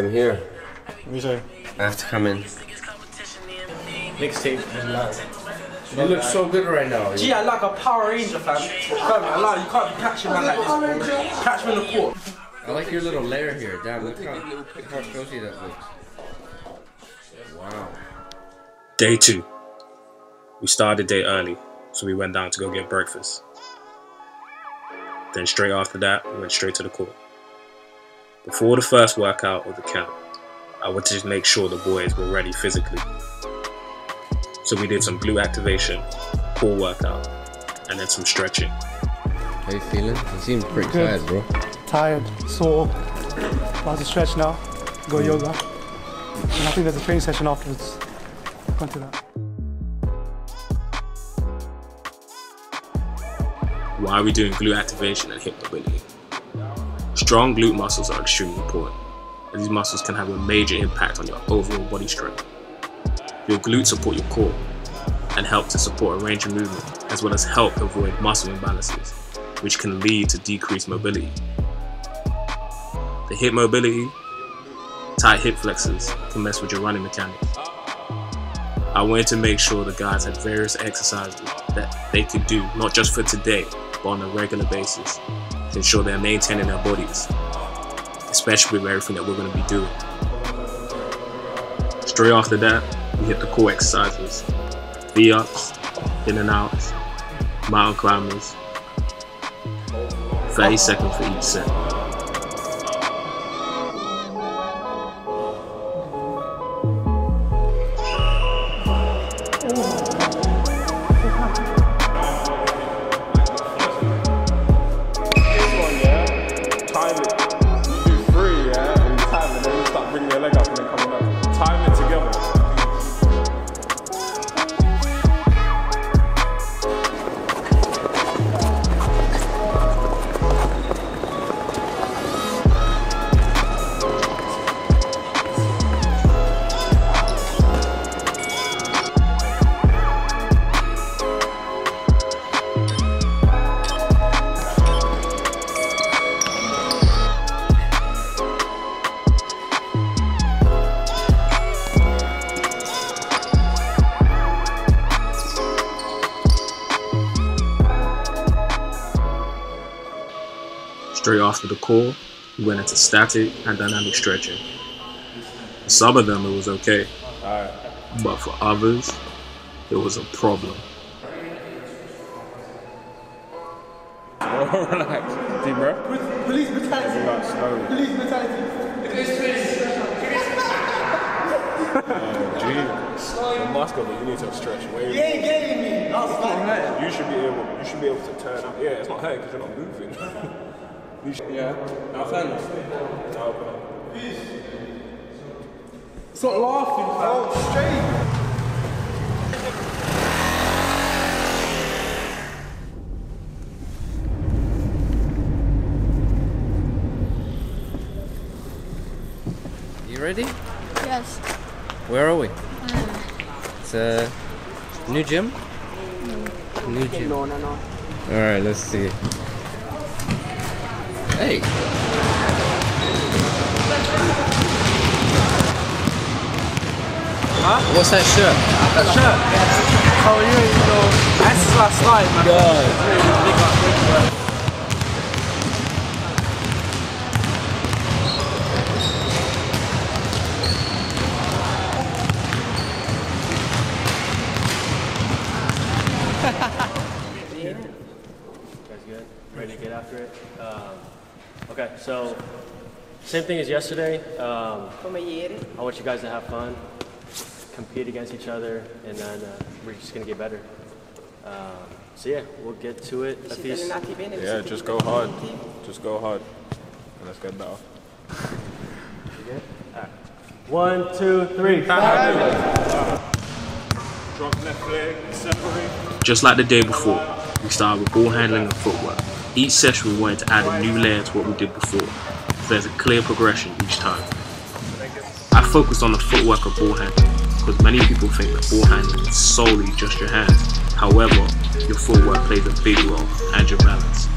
I'm here. Me too. I have to come in. Mixtape. You look so good right now. Gee, I like a Power Ranger, fam. Fam, I like, you can't be catching man like this. Catch me in the court. I like your little layer here. Damn, look how, look how cozy that looks. Wow. Day two. We started the day early, so we went down to go get breakfast. Then straight after that, we went straight to the court. Before the first workout of the camp, I wanted to make sure the boys were ready physically. So we did some glute activation, core workout, and then some stretching. How you feeling? You seem pretty Good. tired, bro. Tired, sore. About to stretch now. Go mm. yoga. And I think there's a training session afterwards. Come to that. Why are we doing glute activation and hip mobility? Strong glute muscles are extremely important, as these muscles can have a major impact on your overall body strength. Your glutes support your core and help to support a range of movement, as well as help avoid muscle imbalances, which can lead to decreased mobility. The hip mobility, tight hip flexors can mess with your running mechanics. I wanted to make sure the guys had various exercises that they could do, not just for today, but on a regular basis, to ensure they're maintaining their bodies, especially with everything that we're going to be doing. Straight after that, we hit the core exercises V ups, in and outs, mountain climbers, 30 seconds for each set. After the core, we went into static and dynamic stretching. For some of them it was okay, but for others, it was a problem. Relax. Deep breath. Police brutality. Relax, slowly. Police brutality. Jesus. The muscle, you need to stretch way You ain't getting me. That was fine. You should be able. You should be able to turn up. Yeah, it's not hurting because you're not moving. you should, yeah. Now turn. Okay. Stop laughing, fam. Oh, straight. You ready? Yes. Where are we? Mm. It's a new gym? Mm. New gym. No, no, no. Alright, let's see. Hey! Huh? What's that shirt? That shirt. How are you? You know, that's his last night, man. God. Big up, big guys good? Ready to get after it? Um, okay, so same thing as yesterday. Um, I want you guys to have fun, compete against each other, and then uh, we're just gonna get better. Um, so yeah, we'll get to it. Afiz. Yeah, just go hard. Just go hard. And let's get better. You good? All right. One, two, three. Drop left leg, separate. Just like the day before, we started with ball handling and footwork. Each session we wanted to add a new layer to what we did before, so there's a clear progression each time. I focused on the footwork of ball handling, because many people think that ball handling is solely just your hands. However, your footwork plays a big role and your balance.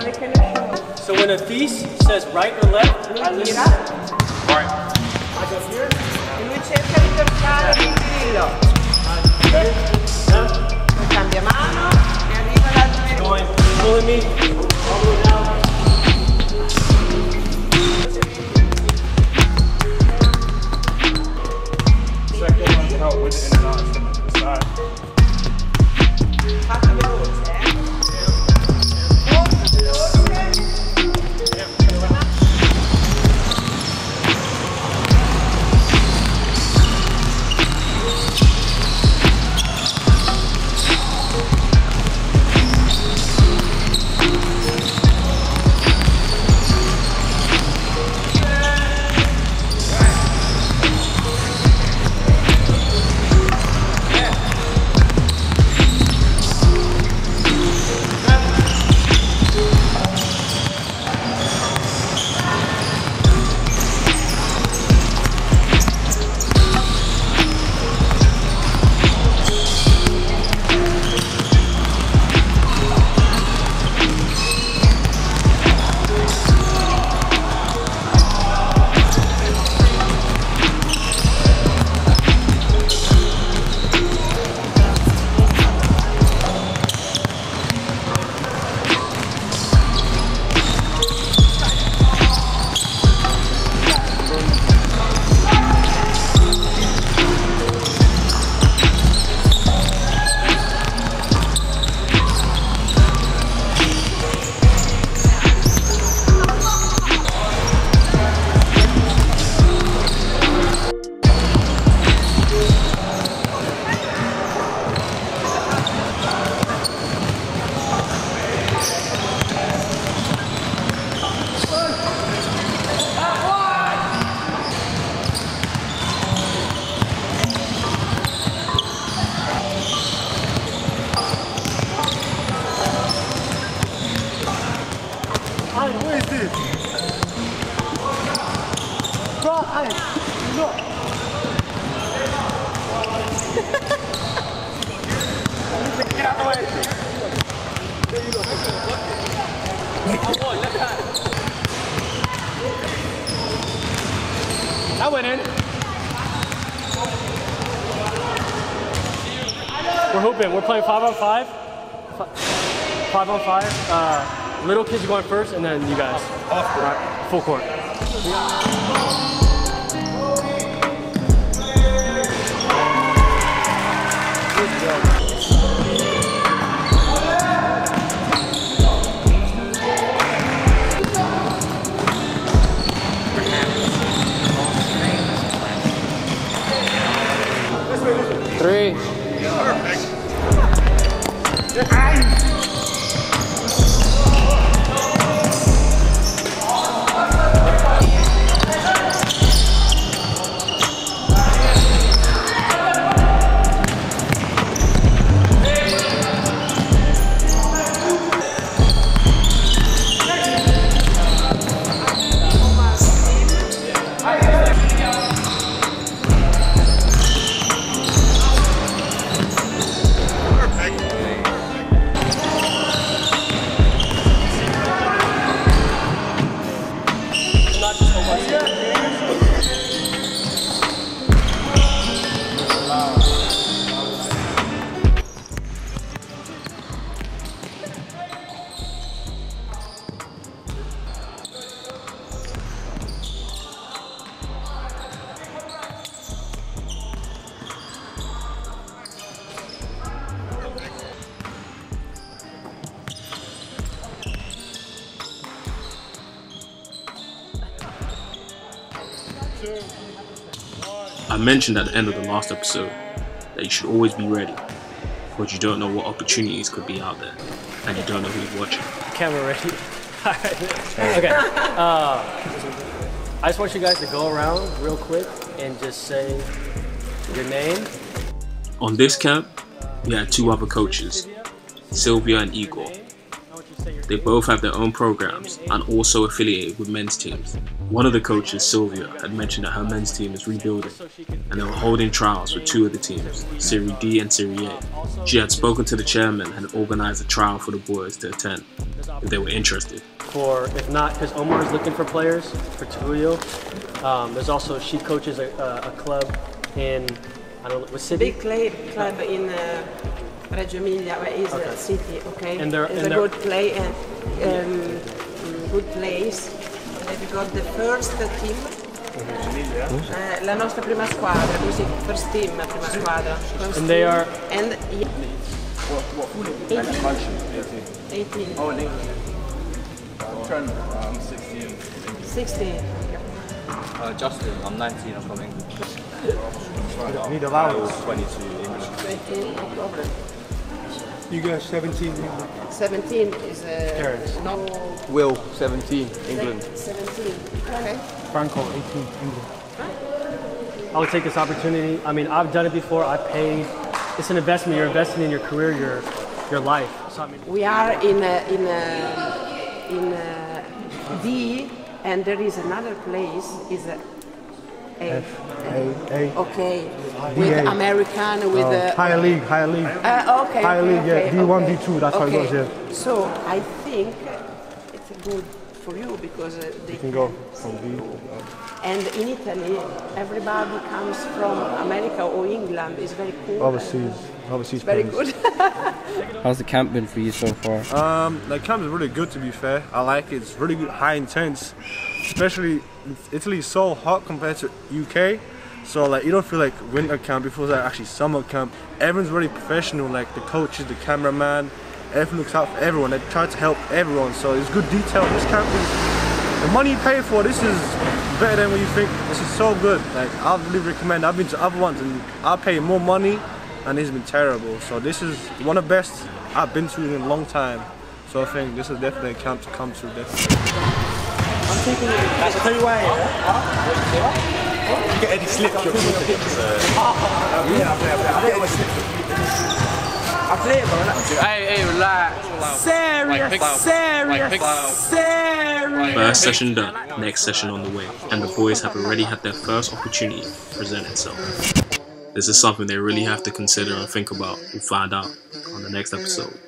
So when a thief says right or left, listen. Right. I go here. Lui cerca di toccare l'indirizzo. Poi cambia mano e arriva l'altro indirizzo. Going, pulling me We're hooping. We're playing five on five. Five on five. Uh, little kids are going first, and then you guys. Off court. Right, full court. Three. Not mentioned at the end of the last episode that you should always be ready because you don't know what opportunities could be out there and you don't know who's watching. Camera ready. Alright. okay. Uh, I just want you guys to go around real quick and just say your name. On this camp, we had two other coaches, Sylvia and Igor. They both have their own programs and also affiliated with men's teams. One of the coaches, Sylvia, had mentioned that her men's team is rebuilding so she can. and they were holding trials for two of the teams, Serie D and Serie A. She had spoken to the chairman and organized a trial for the boys to attend if they were interested. for if not, because Omar is looking for players for Tuyo. Um, there's also she coaches a, a, a club in I don't know what city. Big club, club in uh, Reggio Emilia, where is Okay. a city, okay? And they're- it's and a good play and um, good place. They've got the first team. Eh, la nostra prima squadra, così, first team, prima squadra. First And they team. are- And yeah. 18. Oh, in England. I'm turned, I'm 16. 16. Uh, Justin, I'm 19, I'm from England. Need allowance. 22 English. 18, no problem. You guys 17. 17 is uh, Parents. no Will, 17, England. 17. Okay. Franco 18. England. I would take this opportunity. I mean, I've done it before. I paid. It's an investment. You're investing in your career, your your life. So I mean, We are in a, in a, in a D, and there is another place is a A. A, A. Okay, with DA. American with the. Higher league, higher league. Uh, okay. Higher okay, league, yeah, okay, D1, okay. D2, that's how it goes, yeah. So I think it's good for you because uh, they You can go from B. And in Italy, everybody comes from America or England. It's very cool. Overseas, overseas Very good. How's the camp been for you so far? Um, the camp is really good to be fair. I like it. It's really good, high intense. Especially Italy is so hot compared to UK. So like you don't feel like winter camp. It feels like actually summer camp. Everyone's really professional. Like the coaches, the cameraman, everyone looks out for everyone. They try to help everyone. So it's good detail. This camp is the money you pay for. This is better than what you think. This is so good. Like I really recommend. I've been to other ones and I pay more money, and it's been terrible. So this is one of the best I've been to in a long time. So I think this is definitely a camp to come to. Definitely. I'll tell you why. You get Eddie Slip your I play it, bro. Hey, hey, relax. Serious, serious, serious. First session done, next session on the way, and the boys have already had their first opportunity to present itself. This is something they really have to consider and think about. We'll find out on the next episode.